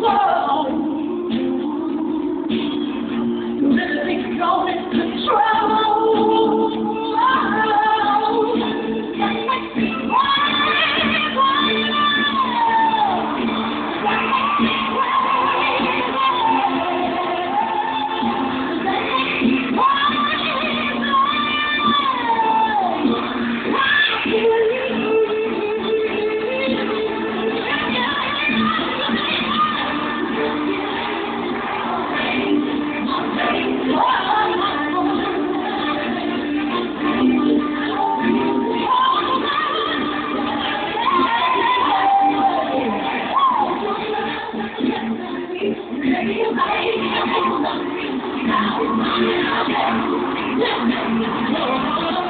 Let's! Thank you.